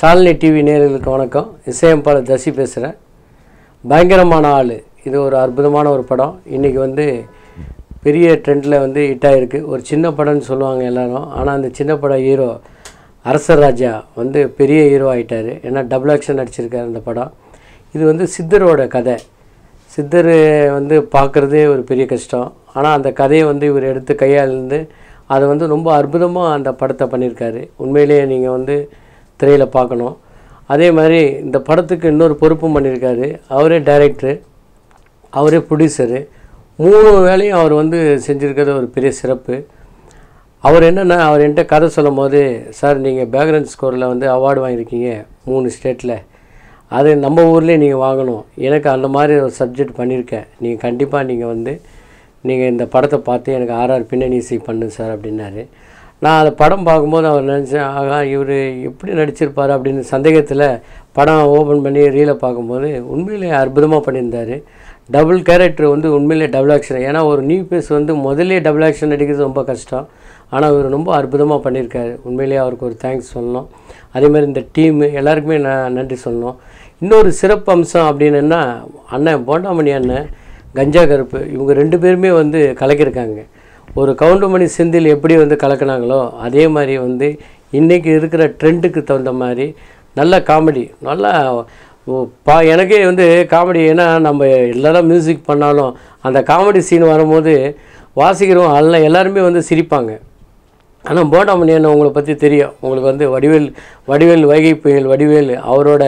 Shalini TV நேர்களுக்கு வணக்கம். இசையமைப்பாளர் தசி பேசுகிறேன் பயங்கரமான ஆள். இது ஒரு அற்புதமான ஒரு படம். இன்றைக்கி வந்து பெரிய ட்ரெண்டில் வந்து ஹிட் ஆகிருக்கு ஒரு சின்ன படம்னு சொல்லுவாங்க எல்லோரும். ஆனால் அந்த சின்ன படம் ஹீரோ அரசர் ராஜா வந்து பெரிய ஹீரோ ஆகிட்டார் ஏன்னா டபுள் ஆக்ஷன் நடிச்சிருக்கார் அந்த படம். இது வந்து சித்தரோட கதை. சித்தர் வந்து பார்க்குறதே ஒரு பெரிய கஷ்டம். ஆனால் அந்த கதையை வந்து இவர் எடுத்து கையாளுந்து அதை வந்து ரொம்ப அற்புதமாக அந்த படத்தை பண்ணியிருக்காரு. உண்மையிலேயே நீங்கள் வந்து திரையில் பார்க்கணும். அதே மாதிரி இந்த படத்துக்கு இன்னொரு பொறுப்பும் பண்ணியிருக்காரு. அவரே டைரக்டரு அவரே ப்ரொடியூசரு மூணு வேலையும் அவர் வந்து செஞ்சுருக்கிறது ஒரு பெரிய சிறப்பு. அவர் என்னென்னா அவர் என்கிட்ட கதை சொல்லும் போது சார் நீங்கள் பேக்ரவுண்ட் ஸ்கோரில் வந்து அவார்டு வாங்கியிருக்கீங்க மூணு ஸ்டேட்டில் அது நம்ம ஊர்லேயே நீங்கள் வாங்கணும். எனக்கு அந்த மாதிரி ஒரு சப்ஜெக்ட் பண்ணியிருக்கேன். நீங்கள் கண்டிப்பாக நீங்கள் வந்து நீங்கள் இந்த படத்தை பார்த்து எனக்கு ஆர்ஆர் பின்னணி இசை பண்ணு சார் அப்படின்னாரு. நான் அந்த படம் பார்க்கும்போது அவர் நினச்சேன் ஆகா இவர் எப்படி நடிச்சிருப்பார்? அப்படின்னு சந்தேகத்தில் படம் ஓப்பன் பண்ணி ரீலை பார்க்கும்போது உண்மையிலே அற்புதமாக பண்ணியிருந்தார். டபுள் கேரக்டர் வந்து உண்மையிலே டபுள் ஆக்ஷன் ஏன்னா ஒரு நியூ பேஸ் வந்து முதல்ல டபுள் ஆக்ஷன் நடிக்கிறது ரொம்ப கஷ்டம். ஆனால் இவர் ரொம்ப அற்புதமாக பண்ணியிருக்காரு. உண்மையிலேயே அவருக்கு ஒரு தேங்க்ஸ் சொல்லணும். அதேமாதிரி இந்த டீமு எல்லாருக்குமே நான் நன்றி சொல்லணும். இன்னொரு சிறப்பு அம்சம் அப்படின்னா அண்ணன் போண்டாமணி அண்ணன் கஞ்சா கருப்பு இவங்க ரெண்டு பேருமே வந்து கலக்கியிருக்காங்க. ஒரு கவுண்டமணி செந்தில் எப்படி வந்து கலக்குனாங்களோ அதே மாதிரி வந்து இன்றைக்கி இருக்கிற ட்ரெண்டுக்கு தகுந்த மாதிரி நல்ல காமெடி நல்லா பா எனக்கே வந்து காமெடி ஏன்னா நம்ம எல்லாரும் மியூசிக் பண்ணாலும் அந்த காமெடி சீன் வரும்போது வாசிக்கிறோம் அதில் எல்லாருமே வந்து சிரிப்பாங்க. ஆனால் போட்டாமணி என்ன உங்களை பற்றி தெரியும். உங்களுக்கு வந்து வடிவேல் வடிவேல் வைகை புயல் வடிவேல் அவரோட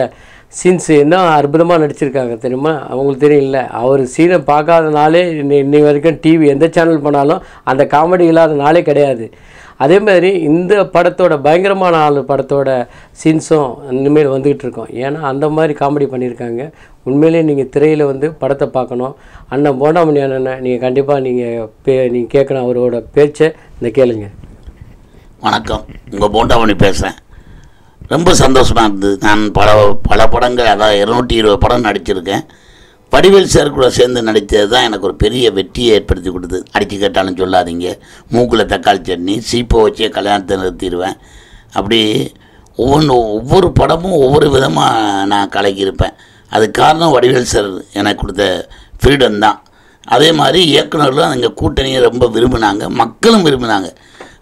சீன்ஸ் என்ன அற்புதமாக நடிச்சிருக்காங்க தெரியுமா? அவங்களுக்கு தெரியும் இல்லை அவர் சீனை பார்க்காத நாளே இன்னை இன்னை வரைக்கும் டிவி எந்த சேனல் பண்ணாலும் அந்த காமெடி இல்லாத நாளே கிடையாது. அதே மாதிரி இந்த படத்தோட பயங்கரமான ஆள் படத்தோட சீன்ஸும் இனிமேல் வந்துக்கிட்டு இருக்கோம். ஏன்னா அந்த மாதிரி காமெடி பண்ணியிருக்காங்க. உண்மையிலேயே நீங்கள் திரையில் வந்து படத்தை பார்க்கணும். அண்ணன் போண்டாமணி அண்ணனை நீங்கள் கண்டிப்பாக நீங்கள் பே நீங்கள் கேட்கணும் அவரோட பேச்சை. இந்த கேளுங்க. வணக்கம். உங்கள் போண்டாமணி பேசுகிறேன் ரொம்ப சந்தோஷமாக இருந்தது. நான் பல பல படங்கள் அதாவது இருநூற்றி இருபது படம் நடிச்சிருக்கேன். வடிவேல் சார் கூட சேர்ந்து நடித்தது தான் எனக்கு ஒரு பெரிய வெற்றியை ஏற்படுத்தி கொடுத்தது. அடித்து கேட்டாலும் சொல்லாதீங்க. மூக்கில் தக்காளி சட்னி சீப்பை வச்சே கல்யாணத்தை நிறுத்திடுவேன். அப்படி ஒவ்வொன்று ஒவ்வொரு படமும் ஒவ்வொரு விதமாக நான் கலக்கியிருப்பேன். அது காரணம் வடிவேல் சார் எனக்கு கொடுத்த ஃப்ரீடம் தான். அதே மாதிரி இயக்குனர்களும் எங்கள் கூட்டணியை ரொம்ப விரும்பினாங்க. மக்களும் விரும்பினாங்க.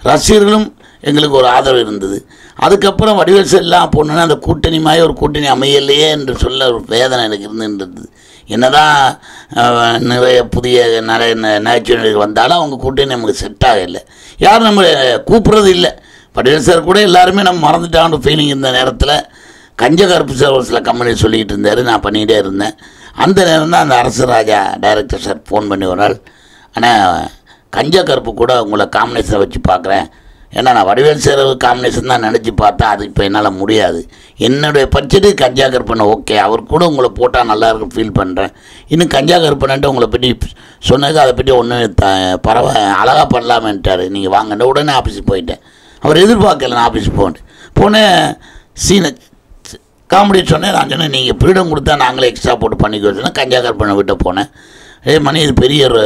ரசிகர்களும் எங்களுக்கு ஒரு ஆதரவு இருந்தது. அதுக்கப்புறம் வடிவேல் சார் போனோன்னா அந்த கூட்டணி மாதிரி ஒரு கூட்டணி அமையலையே என்று சொல்ல ஒரு வேதனை எனக்கு இருந்துன்றது. என்னதான் நிறைய புதிய நிறைய ந- நகைச்சுவைகள் வந்தாலும் அவங்க கூட்டணி நமக்கு செட் ஆகலை. யாரும் நம்ம கூப்பிட்றது இல்லை. வடிவேல் சார் கூட எல்லாருமே நம்ம மறந்துட்டான்ற ஃபீலிங் இருந்த நேரத்தில் கஞ்ச கருப்பு சார் ஒரு சில கம்பெனி சொல்லிக்கிட்டு இருந்தார். நான் பண்ணிக்கிட்டே இருந்தேன். அந்த நேரம் தான் அந்த அரசு ராஜா டைரக்டர் சார் ஃபோன் பண்ணி ஒரு நாள் ஆனால் கஞ்ச கருப்பு கூட உங்களை காம்பினேஷனை வச்சு பார்க்குறேன். ஏன்னா நான் வடிவேல் சேர காம்பினேஷன் தான் நினச்சி பார்த்தா அது இப்போ என்னால் முடியாது. என்னுடைய பட்ஜெட்டு கஞ்சா கற்பனை ஓகே அவர் கூட உங்களை போட்டால் நல்லா இருக்கும் ஃபீல் பண்ணுறேன் இன்னும் கஞ்சா கற்பனைன்ட்டு உங்களை பற்றி சொன்னது அதை பற்றி ஒன்றும் த பரவ அழகாக பண்ணலாமேன்ட்டார். நீங்கள் வாங்கின உடனே ஆஃபீஸுக்கு போயிட்டேன். அவர் எதிர்பார்க்கல நான் ஆஃபீஸுக்கு போனேன் போனேன் சீனை காமெடி சொன்னேன். நான் சொன்னேன் நீங்கள் ஃப்ரீடம் கொடுத்தா நாங்களே எக்ஸ்ட்ரா போட்டு பண்ணிக்க கஞ்சா கற்பனை விட்டு போனேன். ஏ மணி இது பெரிய ஒரு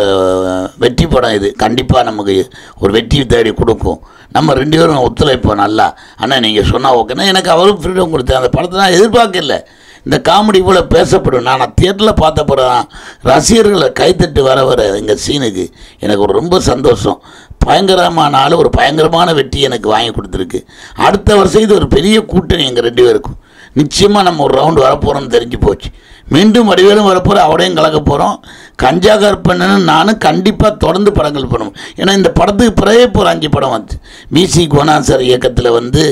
வெற்றி படம் இது. கண்டிப்பாக நமக்கு ஒரு வெற்றி தேடி கொடுக்கும். நம்ம ரெண்டு பேரும் ஒத்துழைப்போம் நல்லா. ஆனால் நீங்கள் சொன்னால் ஓகேன்னா எனக்கு அவரும் ஃப்ரீடம் கொடுத்தேன். அந்த படத்தை நான் எதிர்பார்க்கல. இந்த காமெடி போல் பேசப்படும். நான் தியேட்டரில் பார்த்த படம் ரசிகர்களை கைத்தட்டு வர வர எங்கள் சீனுக்கு எனக்கு ஒரு ரொம்ப சந்தோஷம். பயங்கரமான ஆள் ஒரு பயங்கரமான வெற்றி எனக்கு வாங்கி கொடுத்துருக்கு. அடுத்த வருஷம் இது ஒரு பெரிய கூட்டணி எங்கள் ரெண்டு பேருக்கும். நிச்சயமாக நம்ம ஒரு ரவுண்டு வரப்போகிறோம்னு தெரிஞ்சு போச்சு. மீண்டும் வடிவேலும் வரப்போகிறோம் அவடையும் கலக்க போகிறோம் கஞ்சா கருப்பண்ணனும் நானும் கண்டிப்பாக தொடர்ந்து படங்கள் பண்ணுவோம். ஏன்னா இந்த படத்துக்கு பிறகு இப்போ ஒரு அஞ்சு படம் வந்து. மிசி கோனான் சார் இயக்கத்தில் வந்து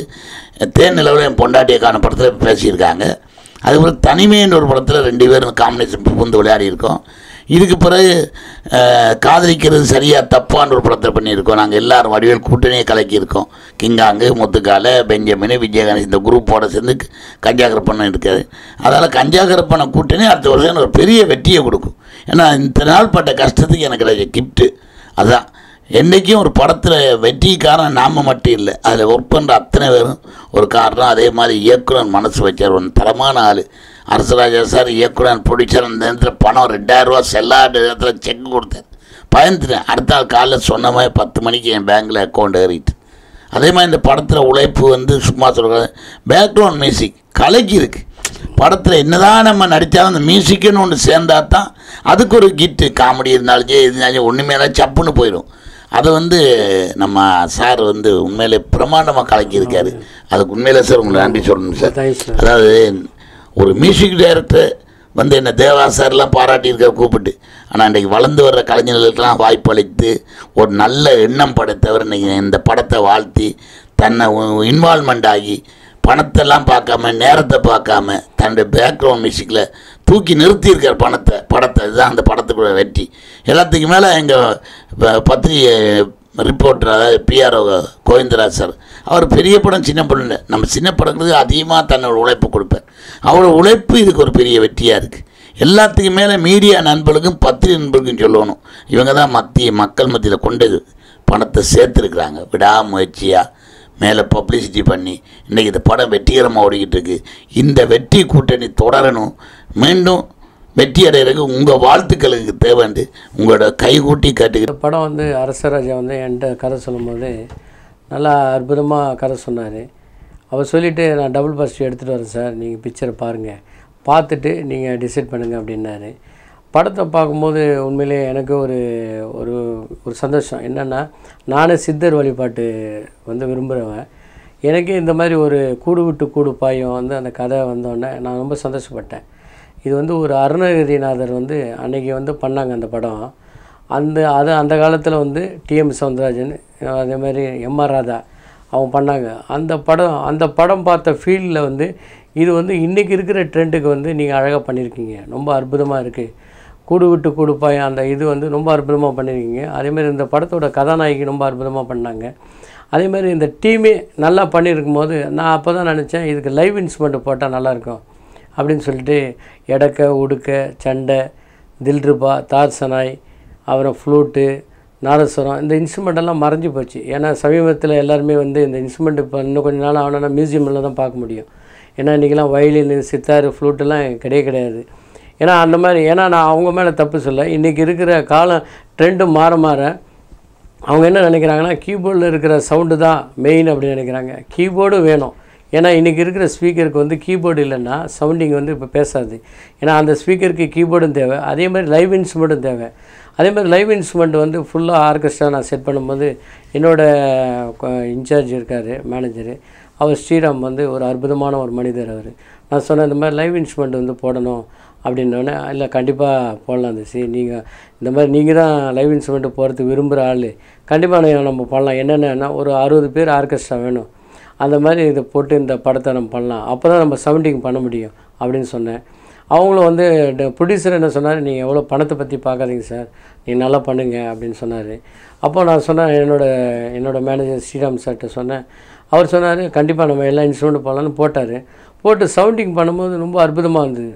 தேன் நிலவில் என் பொண்டாட்டியை காண படத்தில் பேசியிருக்காங்க. அதுக்கப்புறம் தனிமைன்ற ஒரு படத்தில் ரெண்டு பேரும் காம்பினேஷன் புகுந்து விளையாடி இருக்கோம் இதுக்கு பிறகு காதலிக்கிறது சரியாக தப்பான்னு ஒரு படத்தை பண்ணியிருக்கோம். நாங்கள் எல்லாரும் வடிவேல் கூட்டணியை கலக்கியிருக்கோம். கிங்காங்கு முத்துக்கால பெஞ்சமின் விஜயகாந்த் இந்த குரூப்போட சேர்ந்து கஞ்சா கருப்பண்ணன் இருக்காது அதனால் கஞ்சா கருப்பண்ண கூட்டணி அடுத்த வருஷம் எனக்கு ஒரு பெரிய வெற்றியை கொடுக்கும். ஏன்னா இந்த நாள் பட்ட கஷ்டத்துக்கு எனக்கு கிடைச்ச கிஃப்ட்டு அதுதான் என்றைக்கும் ஒரு படத்தில் வெற்றிக்காரன் நாம் நாம மட்டும் இல்லை. அதில் ஒர்க் பண்ணுற அத்தனை பேரும் ஒரு காரணம். அதே மாதிரி இயக்குனர் மனசு வச்சார் ஒன்று தரமான ஆள். அரசராஜா சார் இயக்குனர் ப்ரொடியூசர் அந்த நேரத்தில் பணம் ரெண்டாயிரரூவா செல்லாத நேரத்தில் செக் கொடுத்தார் பயந்துட்டேன். அடுத்த நாள் காலைல சொன்ன மாதிரி பத்து மணிக்கு என் பேங்க்கில் அக்கௌண்ட் ஏறிட்டு. அதே மாதிரி இந்த படத்தில் உழைப்பு வந்து சும்மா சொல்கிறது பேக்ரவுண்ட் மியூசிக் கலைக்கு இருக்குது படத்தில் என்னதான் நம்ம நடித்தாலும் அந்த மியூசிக்குன்னு ஒன்று சேர்ந்தா தான் அதுக்கு ஒரு கிட்டு காமெடி இருந்தாலும் சரி, இருந்தாலும் ஏதாவது சப்புன்னு போயிடும். அதை வந்து நம்ம சார் வந்து உண்மையிலே பிரமாண்டமாக கலக்கியிருக்காரு. அதுக்கு உண்மையிலே சார் உங்களுக்கு நன்றி சொல்லணும் சார். அதாவது ஒரு மியூசிக் டைரக்டர் வந்து என்ன தேவா சார்லாம் பாராட்டியிருக்க கூப்பிட்டு. ஆனால் இன்றைக்கி வளர்ந்து வர்ற கலைஞர்களுக்கெல்லாம் வாய்ப்பு அளித்து ஒரு நல்ல எண்ணம் படைத்தவர் இன்றைக்கி இந்த படத்தை வாழ்த்தி தன்னை இன்வால்மெண்ட் ஆகி பணத்தெல்லாம் பார்க்காம நேரத்தை பார்க்காம தன்னுடைய பேக்ரவுண்ட் மியூசிக்கில் தூக்கி நிறுத்தியிருக்கார் பணத்தை படத்தை இதுதான் அந்த படத்துக்குள்ள வெற்றி. எல்லாத்துக்கும் மேலே எங்கள் பத்திரிகை ரிப்போர்ட்டர் அதாவது பிஆர்ஓ கோவிந்தராஜ் சார் அவர் பெரிய படம் சின்ன படம் இல்லை. நம்ம சின்ன படங்களுக்கு அதிகமாக தன்னோட உழைப்பு கொடுப்பார். அவரோட உழைப்பு இதுக்கு ஒரு பெரிய வெற்றியாக இருக்குது எல்லாத்துக்கும் மேலே மீடியா நண்பர்களுக்கும் பத்திரிகை நண்பர்களுக்கும் சொல்லணும். இவங்க தான் மத்திய மக்கள் மத்தியில் கொண்டு பணத்தை சேர்த்துருக்குறாங்க. விடாமுயற்சியாக மேலே பப்ளிசிட்டி பண்ணி இன்றைக்கி இந்த படம் வெற்றிகரமாக ஓடிக்கிட்டு இருக்கு. இந்த வெற்றி கூட்டணி தொடரணும். மீண்டும் வெற்றி அடைகிறதுக்கு உங்கள் வாழ்த்துக்களுக்கு தேவைண்டு உங்களோட கைகூட்டி கேட்டுக்கிட்டு படம் வந்து அரசராஜா வந்து என்கிட்ட கதை சொல்லும்போது நல்லா அற்புதமாக கதை சொன்னார். அவர் சொல்லிவிட்டு நான் டபுள் பஸ்ட் எடுத்துகிட்டு வரேன் சார். நீங்கள் பிக்சரை பாருங்கள் பார்த்துட்டு நீங்கள் டிசைட் பண்ணுங்கள் அப்படின்னாரு. படத்தை பார்க்கும்போது உண்மையிலே எனக்கு ஒரு ஒரு ஒரு சந்தோஷம். என்னென்னா நானே சித்தர் வழிபாட்டு வந்து விரும்புகிறவன் எனக்கே இந்த மாதிரி ஒரு கூடு விட்டு கூடு பாயும் வந்து அந்த கதை வந்தோடனே நான் ரொம்ப சந்தோஷப்பட்டேன். இது வந்து ஒரு அருணகிரிநாதர் வந்து அன்றைக்கி வந்து பண்ணாங்க அந்த படம். அந்த அது அந்த காலத்தில் வந்து டிஎம் சவுந்தரராஜன் அதே மாதிரி எம்ஆர் ராதா அவங்க பண்ணாங்க. அந்த படம் அந்த படம் பார்த்த ஃபீல்டில் வந்து இது வந்து இன்றைக்கி இருக்கிற ட்ரெண்டுக்கு வந்து நீங்கள் அழகாக பண்ணியிருக்கீங்க ரொம்ப அற்புதமாக இருக்குது கூடு விட்டு கொடுப்பாய் அந்த இது வந்து ரொம்ப அற்புதமாக பண்ணியிருக்கீங்க அதேமாதிரி இந்த படத்தோட கதாநாயகி ரொம்ப அற்புதமாக பண்ணாங்க. அதேமாதிரி இந்த டீமே நல்லா பண்ணியிருக்கும் போது நான் அப்போ தான் நினச்சேன் இதுக்கு லைவ் இன்ஸ்ட்ருமெண்ட் போட்டால் நல்லாயிருக்கும் அப்படின்னு சொல்லிட்டு எடக்க உடுக்க சண்டை தில்ருபா தார்சனாய் அப்புறம் ஃப்ளூட்டு நாதஸ்வரம் இந்த இன்ஸ்ட்ருமெண்ட் எல்லாம் மறைஞ்சு போச்சு. ஏன்னா சமீபத்தில் எல்லாருமே வந்து இந்த இன்ஸ்ட்ருமெண்ட் இப்போ இன்னும் கொஞ்ச நாள் ஆனா மியூசியமில் தான் பார்க்க முடியும். ஏன்னா இன்றைக்கெல்லாம் வயலின் சித்தார் ஃப்ளூட்டெல்லாம் கிடையவே கிடையாது. ஏன்னா அந்த மாதிரி ஏன்னா நான் அவங்க மேலே தப்பு சொல்ல இன்றைக்கி இருக்கிற காலம் ட்ரெண்டு மாற மாற அவங்க என்ன நினைக்கிறாங்கன்னா கீபோர்டில் இருக்கிற சவுண்டு தான் மெயின் அப்படின்னு நினைக்கிறாங்க. கீபோர்டும் வேணும். ஏன்னா இன்றைக்கி இருக்கிற ஸ்பீக்கருக்கு வந்து கீபோர்டு இல்லைன்னா சவுண்டிங் வந்து இப்போ பேசாது. ஏன்னா அந்த ஸ்பீக்கருக்கு கீபோர்டும் தேவை. அதே மாதிரி லைவ் இன்ஸ்ட்ருமெண்ட்டும் தேவை. அதே மாதிரி லைவ் இன்ஸ்ட்ருமெண்ட் வந்து ஃபுல்லாக ஆர்கெஸ்ட்ரா நான் செட் பண்ணும்போது என்னோடய இன்சார்ஜ் இருக்கார் மேனேஜரு அவர் ஸ்ரீராம் வந்து ஒரு அற்புதமான ஒரு மனிதர் அவர். நான் சொன்னேன் இந்த மாதிரி லைவ் இன்ஸ்ட்ருமெண்ட் வந்து போடணும் அப்படின்னோடனே இல்லை கண்டிப்பாக போடலாம் தசி நீங்கள் இந்த மாதிரி நீங்கள் தான் லைவ் இன்ஸ்ட்ருமெண்ட்டு போகிறதுக்கு விரும்புகிற ஆள். கண்டிப்பாக நம்ம போடலாம். என்னென்னா ஒரு அறுபது பேர் ஆர்கெஸ்ட்ரா வேணும். அந்த மாதிரி இதை போட்டு இந்த படத்தை நம்ம பண்ணலாம். அப்போ தான் நம்ம சவுண்டிங் பண்ண முடியும் அப்படின்னு சொன்னேன். அவங்களும் வந்து ப்ரொடியூசர் என்ன சொன்னார்? நீங்கள் எவ்வளோ பணத்தை பற்றி பார்க்காதீங்க சார் நீங்கள் நல்லா பண்ணுங்க அப்படின்னு சொன்னார். அப்போ நான் சொன்னேன் என்னோட என்னோடய மேனேஜர் ஸ்ரீராம் சார்கிட்ட சொன்னேன். அவர் சொன்னார் கண்டிப்பாக நம்ம எல்லா இன்ஸ்ட்ருமெண்ட்டும் போடலான்னு போட்டார். போட்டு சவுண்டிங் பண்ணும்போது ரொம்ப அற்புதமாக இருந்தது.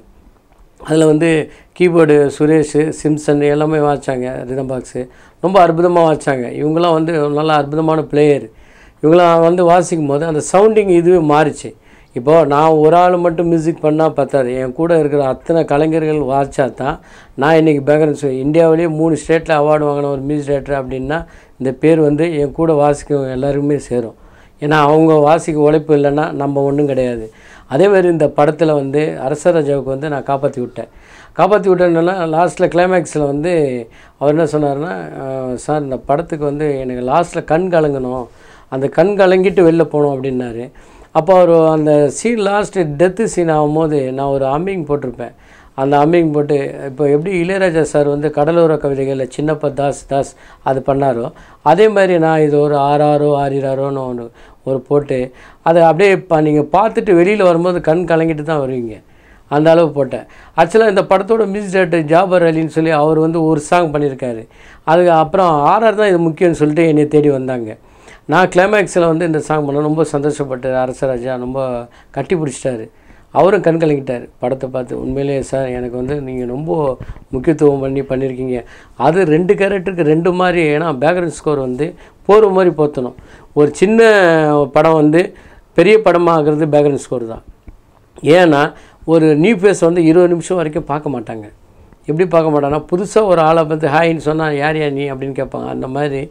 அதில் வந்து கீபோர்டு சுரேஷ் சிம்சன் எல்லாமே வாய்ச்சாங்க ரிதம் பாக்ஸு ரொம்ப அற்புதமாக வாய்ச்சாங்க இவங்களாம் வந்து நல்லா அற்புதமான பிளேயர் இவங்களாம் வந்து வாசிக்கும் போது அந்த சவுண்டிங் இதுவே மாறிச்சு. இப்போது நான் ஒரு ஆள் மட்டும் மியூசிக் பண்ணால் பத்தாது. என் கூட இருக்கிற அத்தனை கலைஞர்கள் வாய்ச்சா தான் நான் இன்றைக்கி பேக்ரவுண்ட் இந்தியாவிலேயே மூணு ஸ்டேட்டில் அவார்டு வாங்கின ஒரு மியூசிக் டேரக்டர் அப்படின்னா இந்த பேர் வந்து என் கூட வாசிக்கும் எல்லாருக்குமே சேரும். ஏன்னா அவங்க வாசிக்க உழைப்பு இல்லைன்னா நம்ம ஒன்றும் கிடையாது. அதே மாதிரி இந்த படத்தில் வந்து அரசராஜாவுக்கு வந்து நான் காப்பாற்றி விட்டேன். காப்பாற்றி விட்டேன்னா லாஸ்ட்டில் கிளைமேக்ஸில் வந்து அவர் என்ன சொன்னார்னா சார் இந்த படத்துக்கு வந்து எனக்கு லாஸ்ட்டில் கண் கலங்கணும். அந்த கண் கலங்கிட்டு வெளில போனோம் அப்படின்னாரு. அப்போ அவர் அந்த சீன் லாஸ்ட்டு டெத்து சீன் ஆகும்போது நான் ஒரு அம்மிங் போட்டிருப்பேன். அந்த அம்மிங் போட்டு இப்போ எப்படி இளையராஜா சார் வந்து கடலோர கவிதைகளில் சின்னப்ப தாஸ் தாஸ் அது பண்ணாரோ அதே மாதிரி நான் இது ஒரு ஆறாரோ ஆறிராரோன்னு ஒன்று ஒரு போட்டு அதை அப்படியே இப்போ நீங்கள் பார்த்துட்டு வெளியில் வரும்போது கண் கலங்கிட்டு தான் வருவீங்க. அந்த அளவு போட்டேன். ஆக்சுவலாக இந்த படத்தோட மியூசிக் டேரக்டர் ஜாபர் அலின்னு சொல்லி அவர் வந்து ஒரு சாங் பண்ணியிருக்காரு. அதுக்கு அப்புறம் ஆர்ஆர் தான் இது முக்கியம்னு சொல்லிட்டு என்னை தேடி வந்தாங்க. நான் கிளைமேக்ஸில் வந்து இந்த சாங் பண்ண ரொம்ப சந்தோஷப்பட்டார். அரசராஜா ரொம்ப கட்டி பிடிச்சிட்டாரு. அவரும் கண் கலங்கிட்டார். படத்தை பார்த்து உண்மையிலேயே சார் எனக்கு வந்து நீங்கள் ரொம்ப முக்கியத்துவம் பண்ணி பண்ணியிருக்கீங்க அது ரெண்டு கேரக்டருக்கு ரெண்டு மாதிரி ஏன்னா பேக்ரவுண்ட் ஸ்கோர் வந்து போகிற மாதிரி போற்றணும் ஒரு சின்ன படம் வந்து பெரிய படமாகிறது பேக்ரவுண்ட் ஸ்கோர் தான். ஏன்னா ஒரு நியூ ஃபேஸ் வந்து இருபது நிமிஷம் வரைக்கும் பார்க்க மாட்டாங்க. எப்படி பார்க்க மாட்டான்னா புதுசாக ஒரு ஆளை பார்த்து ஹாய்ன்னு சொன்னால் யார் யார் நீ? அப்படின்னு கேட்பாங்க. அந்த மாதிரி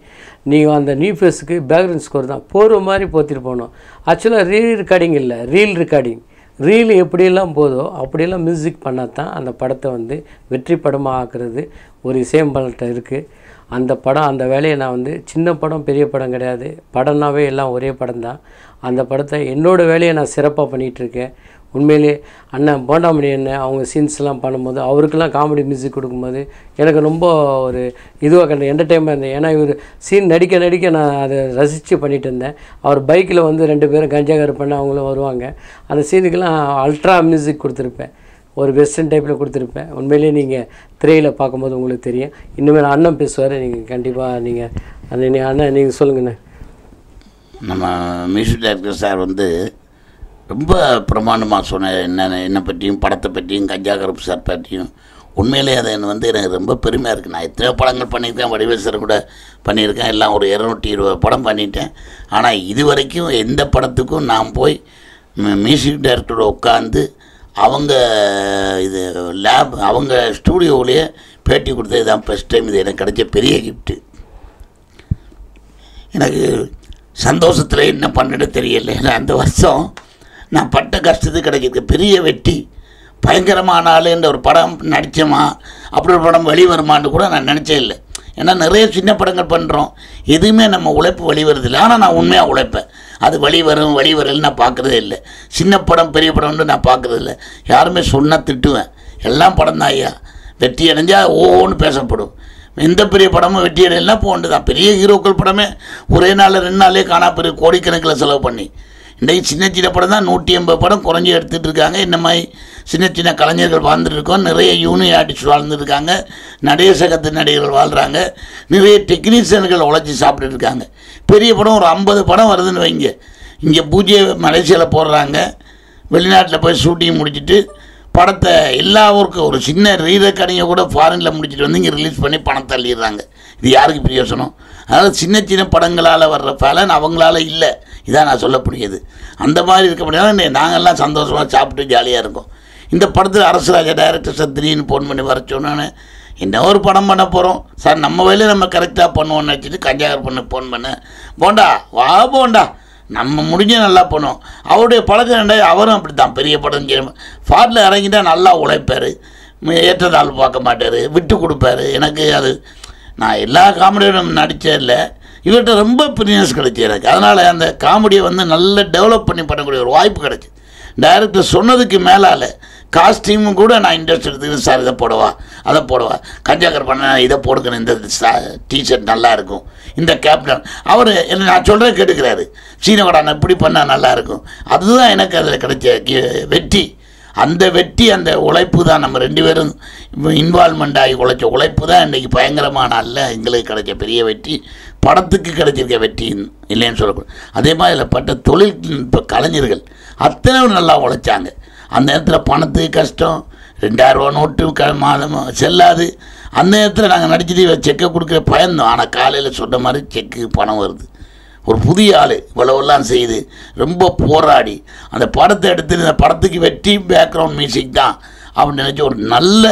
நீங்கள் அந்த நியூ ஃபேஸுக்கு பேக்ரவுண்ட் ஸ்கோர் தான். போகிற மாதிரி போத்திட்டு போகணும். ஆக்சுவலாக ரீல் ரெக்கார்டிங் இல்லை. ரீல் ரெக்கார்டிங் ரீல் எப்படியெல்லாம் போதோ அப்படியெல்லாம் மியூசிக் பண்ணால் தான் அந்த படத்தை வந்து வெற்றி படமாக ஆக்குறது ஒரு இசையம்பாளர்கிட்ட இருக்குது அந்த படம் அந்த வேலையை நான் வந்து சின்ன படம் பெரிய படம் கிடையாது. படம்னாவே எல்லாம் ஒரே படம் தான் அந்த படத்தை என்னோடய வேலையை நான் சிறப்பாக பண்ணிகிட்ருக்கேன். உண்மையிலே அண்ணன் போண்டாமணி அண்ணன் அவங்க சீன்ஸ்லாம் பண்ணும்போது அவருக்கெல்லாம் காமெடி மியூசிக் கொடுக்கும்போது எனக்கு ரொம்ப ஒரு இதுவாக கண்ட என்டர்டைன்மெண்ட் இருந்தேன் ஏன்னா இவர் சீன் நடிக்க நடிக்க நான் அதை ரசித்து பண்ணிட்டு இருந்தேன். அவர் பைக்கில் வந்து ரெண்டு பேரும் கஞ்சாகர் பண்ண அவங்களும் வருவாங்க. அந்த சீனுக்கெல்லாம் அல்ட்ரா மியூசிக் கொடுத்துருப்பேன். ஒரு வெஸ்டர்ன் டைப்பில் கொடுத்துருப்பேன். உண்மையிலேயே நீங்கள் திரையில் பார்க்கும்போது உங்களுக்கு தெரியும். இனிமேல் அண்ணன் பேசுவார். நீங்கள் கண்டிப்பாக நீங்கள் அந்த நீ அண்ணன் நீங்கள் சொல்லுங்கண்ணே. நம்ம மியூசிக் டைரக்டர் சார் வந்து ரொம்ப பிரமாண்டமாக சொன்ன என்ன என்னை பற்றியும் படத்தை பற்றியும் கஞ்சா கருப்பு சார் பற்றியும் உண்மையிலே அது எனக்கு வந்து எனக்கு ரொம்ப பெருமையாக இருக்குது நான் எத்தனையோ படங்கள் பண்ணியிருக்கேன். வடிவேல் சார் கூட பண்ணியிருக்கேன். எல்லாம் ஒரு இரநூத்தி இருபது படம் பண்ணிட்டேன். ஆனால் இது வரைக்கும் எந்த படத்துக்கும் நான் போய் மியூசிக் டைரக்டரோட உட்காந்து அவங்க இது லேப் அவங்க ஸ்டூடியோவிலேயே பேட்டி கொடுத்தது தான் ஃபஸ்ட் டைம் இது எனக்கு கிடைச்ச பெரிய கிஃப்ட்டு எனக்கு சந்தோஷத்தில் என்ன பண்ணுன்னு தெரியல. அந்த வருஷம் நான் பட்ட கஷ்டத்துக்கு கிடைக்கிது பெரிய வெட்டி பயங்கரமான ஆளுன்ற ஒரு படம் நடித்தோமா அப்படி ஒரு படம் வெளிவருமான்னு கூட நான் நினச்சே இல்லை. ஏன்னா நிறைய சின்ன படங்கள் பண்ணுறோம் எதுவுமே நம்ம உழைப்பு வெளிவருதில்லை ஆனால் நான் உண்மையாக உழைப்பேன். அது வெளிவரும் வெளிவரல் நான் பார்க்குறதே இல்லை. சின்ன படம் பெரிய படம்னு நான் பார்க்குறது இல்லை. யாருமே சொன்னால் திட்டுவேன். எல்லாம் படம் தான் ஐயா. வெற்றி அடைஞ்சால் ஓன்னு பேசப்படும். எந்த பெரிய படமும் வெற்றி அடையலாம் போகண்டு தான் பெரிய ஹீரோக்கள் படமே ஒரே நாளில் ரெண்டு நாளே காணா பெரிய கோடிக்கணக்கில் செலவு பண்ணி. இன்றைக்கு சின்ன சின்ன படம் தான் நூற்றி எண்பது படம் குறைஞ்சி எடுத்துகிட்டு இருக்காங்க. இந்த மாதிரி சின்ன சின்ன கலைஞர்கள் வாழ்ந்துட்டு இருக்கோம். நிறைய யூனியன் ஆர்டிஸ்ட் வாழ்ந்துருக்காங்க நடேசகத்து நடிகர்கள் வாழ்கிறாங்க நிறைய டெக்னீஷியன்கள் உழைச்சி சாப்பிட்டுட்டு இருக்காங்க. பெரிய படம் ஒரு ஐம்பது படம் வருதுன்னு வைங்க. இங்கே பூஜை மலேசியாவில் போடுறாங்க. வெளிநாட்டில் போய் ஷூட்டிங் முடிச்சிட்டு படத்தை எல்லா ஊருக்கும் ஒரு சின்ன ரீரெக்கார்டிங்கை கூட ஃபாரினில் முடிச்சுட்டு வந்து இங்கே ரிலீஸ் பண்ணி பணம் தள்ளிடுறாங்க. இது யாருக்கு பிரயோசனம் அதனால் சின்ன சின்ன படங்களால் வர்ற பலன் அவங்களால இல்லை. இதான் நான் சொல்லக்கூடியது. அந்த மாதிரி இருக்க முடியாது நாங்கள்லாம் சந்தோஷமாக சாப்பிட்டு ஜாலியாக இருக்கோம். இந்த படத்தில் அரசராஜா டைரக்டர் சார் திடீர்னு ஃபோன் பண்ணி வர சொன்னோன்னே என்ன ஒரு படம் பண்ண போகிறோம் சார் நம்ம வேலையை நம்ம கரெக்டாக பண்ணுவோம்னு வச்சுட்டு கஞ்சாகர் பண்ண ஃபோன் பண்ணேன். போண்டா வா போண்டா. நம்ம முடிஞ்ச நல்லா பண்ணுவோம். அவருடைய பழக்கம் என்ன அவரும் அப்படி தான் பெரிய படம் ஃபாட்டில் இறங்கிட்டா நல்லா உழைப்பார். ஏற்றதாள் பார்க்க மாட்டார். விட்டு கொடுப்பாரு. எனக்கு அது நான் எல்லா காமெடியும் நடித்ததில்ல இவர்கிட்ட ரொம்ப பிரினியன்ஸ் கிடைச்சி எனக்கு. அதனால் அந்த காமெடியை வந்து நல்லா டெவலப் பண்ணி பண்ணக்கூடிய ஒரு வாய்ப்பு கிடைச்சி. டைரக்டர் சொன்னதுக்கு மேலால் காஸ்டியூமும் கூட நான் இன்ட்ரெஸ்ட் எடுத்துக்கிட்டு சார் இதை போடவா? அதை போடவா? கஞ்சாக்கர் பண்ண இதை போடுக்கணும் இந்த டிஷர்ட் நல்லா இருக்கும். இந்த கேப்டன் அவர் என்ன நான் சொல்கிறத கேட்டுக்கிறாரு. நான் இப்படி பண்ணால் நல்லாயிருக்கும் அதுதான் எனக்கு அதில் கிடைச்ச வெற்றி. அந்த வெற்றி அந்த உழைப்பு தான் நம்ம ரெண்டு பேரும் இன்வால்மெண்ட் ஆகி உழைச்ச உழைப்பு தான் இன்றைக்கி பயங்கரமான அல்ல. எங்களுக்கு கிடைச்ச பெரிய வெற்றி படத்துக்கு கிடைச்சிருக்க வெற்றி இல்லைன்னு சொல்லக்கூடாது. அதே மாதிரி இதில் பட்ட தொழில்நுட்ப கலைஞர்கள் அத்தனை நல்லா உழைச்சாங்க. அந்த நேரத்தில் பணத்துக்கு கஷ்டம் ரெண்டாயிரரூவா நோட்டு க மாதம் செல்லாது. அந்த நேரத்தில் நாங்கள் நடிச்சுட்டு செக்கை கொடுக்குற பயந்தோம். ஆனால் காலையில் சொன்ன மாதிரி செக்கு பணம் வருது. ஒரு புதிய ஆள் இவ்வளவெல்லாம் செய்து ரொம்ப போராடி. அந்த படத்தை எடுத்து இந்த படத்துக்கு வெற்றி பேக்ரவுண்ட் மியூசிக் தான். அப்படின்னு நினச்சி ஒரு நல்ல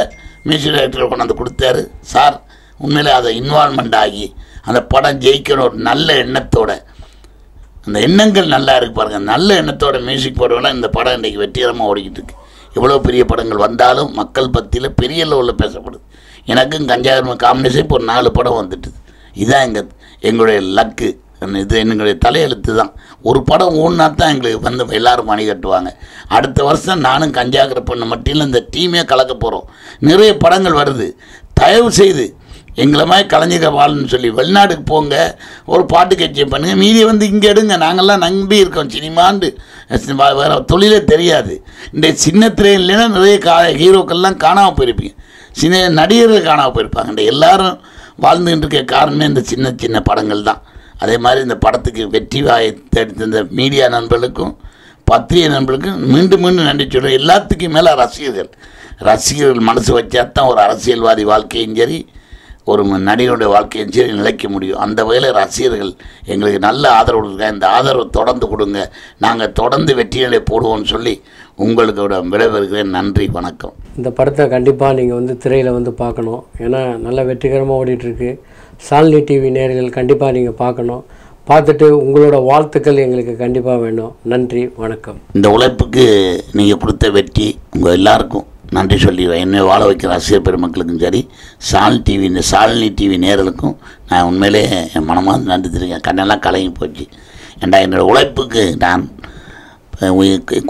மியூசிக் டைரக்டர் கொண்டாந்து கொடுத்தாரு. சார் உண்மையில் அதை இன்வால்மெண்ட் ஆகி அந்த படம் ஜெயிக்கணும் ஒரு நல்ல எண்ணத்தோட அந்த எண்ணங்கள் நல்லா இருக்கு பாருங்கள் நல்ல எண்ணத்தோட மியூசிக் போடுவோம்னா இந்த படம் இன்றைக்கி வெற்றிகரமாக ஓடிக்கிட்டு இருக்கு. எவ்வளோ பெரிய படங்கள் வந்தாலும் மக்கள் பத்தியில் பெரிய லெவலில் பேசப்படுது. எனக்கும் கஞ்சாகர்ம காம்பினேஷன் இப்போ ஒரு நாலு படம் வந்துட்டுது இதுதான் எங்கள் எங்களுடைய லக்கு இது எங்களுடைய தலையெழுத்து தான். ஒரு படம் ஓடினா தான் எங்களுக்கு வந்து எல்லோரும் மணி கட்டுவாங்க. அடுத்த வருஷம் நானும் கஞ்சாகர பண்ண மட்டும் இல்லை இந்த டீமே கலக்க போகிறோம் நிறைய படங்கள் வருது. தயவு செய்து எங்களை மாதிரி கலைஞர் வாழ்னு சொல்லி வெளிநாட்டுக்கு போங்க. ஒரு பாட்டு கட்சியை பண்ணுங்கள் மீதியை வந்து இங்கே எடுங்க. நாங்கள்லாம் நம்பி இருக்கோம். சினிமாண்டு. வேறு வேற தொழிலே தெரியாது. இந்த சின்ன திரையில் இல்லைன்னா நிறைய கா ஹீரோக்கள்லாம் காணாமல் போயிருப்பீங்க. சின்ன நடிகர்கள் காணாமல் போயிருப்பாங்க. இந்த எல்லோரும் வாழ்ந்துகிட்டு இருக்க காரணமே இந்த சின்ன சின்ன படங்கள் தான். அதே மாதிரி இந்த படத்துக்கு வெற்றி வாய் தேடி மீடியா நண்பர்களுக்கும் பத்திரிகை நண்பர்களுக்கும் மீண்டும் மீண்டும் நன்றி சொல்கிறேன் எல்லாத்துக்கும் மேலே ரசிகர்கள். ரசிகர்கள் மனசு வச்சா தான் ஒரு அரசியல்வாதி வாழ்க்கையும் சரி ஒரு நடிகருடைய வாழ்க்கையும் சரி நிலைக்க முடியும். அந்த வகையில் ரசிகர்கள் எங்களுக்கு நல்ல ஆதரவு கொடுங்க. இந்த ஆதரவு தொடர்ந்து கொடுங்க. நாங்கள் தொடர்ந்து வெற்றிகளை போடுவோம்னு சொல்லி உங்களுக்கோட விடைபெறுகிறேன். நன்றி வணக்கம். இந்த படத்தை கண்டிப்பாக நீங்கள் வந்து திரையில் வந்து பார்க்கணும். ஏன்னா நல்ல வெற்றிகரமாக ஓடிட்டுருக்கு சாலினி டிவி நேர்கள் கண்டிப்பாக நீங்கள் பார்க்கணும். பார்த்துட்டு உங்களோட வாழ்த்துக்கள் எங்களுக்கு கண்டிப்பாக வேணும். நன்றி வணக்கம். இந்த உழைப்புக்கு நீங்கள் கொடுத்த வெற்றி உங்கள் எல்லாருக்கும் நன்றி சொல்லிடுவேன் என்னை வாழ வைக்கிற ரசிகர் பெருமக்களுக்கும் சரி சால் டிவி இந்த சாலினி டிவி நேர்களுக்கும் நான் உண்மையிலே என் மனமாக நன்றி தெரிவிக்கிறேன். கண்ணெல்லாம் கலங்கி போச்சு. ஏண்டா என்னோடய உழைப்புக்கு நான்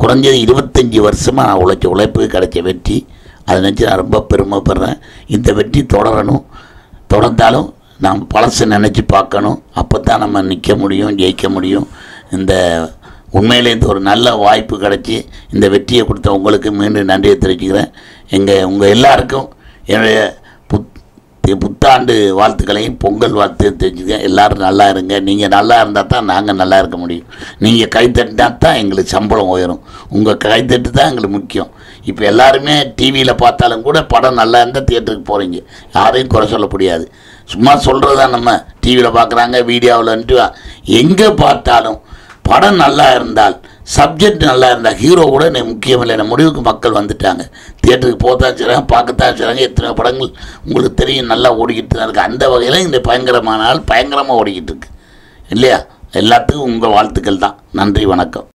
குறைஞ்சது இருபத்தஞ்சி வருஷமாக நான் உழைச்ச உழைப்புக்கு கிடைச்ச வெற்றி. அதை நினச்சி நான் ரொம்ப பெருமைப்படுறேன். இந்த வெற்றி தொடரணும். தொடர்ந்தாலும் நாம் பழசை நினச்சி பார்க்கணும். அப்போ தான் நம்ம நிற்க முடியும் ஜெயிக்க முடியும். இந்த உண்மையிலே இந்த ஒரு நல்ல வாய்ப்பு கிடச்சி இந்த வெற்றியை கொடுத்த உங்களுக்கு மீண்டும் நன்றியை தெரிவிச்சுக்கிறேன். எங்கள் உங்கள் எல்லாருக்கும் என்னுடைய புத் புத்தாண்டு வாழ்த்துக்களையும் பொங்கல் வாழ்த்து தெரிஞ்சுக்கிறேன் எல்லோரும் நல்லா இருங்க. நீங்கள் நல்லா இருந்தால் தான் நாங்கள் நல்லா இருக்க முடியும். நீங்கள் கைத்தட்டினா தான் எங்களுக்கு சம்பளம் உயரும். உங்கள் கைத்தட்டு தான் எங்களுக்கு முக்கியம். இப்போ எல்லாருமே டிவியில் பார்த்தாலும் கூட படம் நல்லா இருந்தால் தியேட்டருக்கு போகிறீங்க யாரையும் குறை சொல்ல முடியாது. சும்மா சொல்கிறது நம்ம டிவியில் பார்க்குறாங்க வீடியோவில்ன்ட்டு எங்கே பார்த்தாலும் படம் நல்லா இருந்தால் சப்ஜெக்ட் நல்லா இருந்தால் ஹீரோ கூட எனக்கு முக்கியம் இல்லை. முடிவுக்கு மக்கள் வந்துட்டாங்க. தியேட்டருக்கு போத்தான் செய்கிறாங்க பார்க்கத்தான் செய்கிறாங்க எத்தனை படங்கள் உங்களுக்கு தெரியும் நல்லா ஓடிக்கிட்டு தான் இருக்குது அந்த வகையில் இந்த பயங்கரமான ஆள் பயங்கரமாக ஓடிக்கிட்டு இருக்கு. இல்லையா? எல்லாத்துக்கும் உங்கள் வாழ்த்துக்கள் தான். நன்றி வணக்கம்.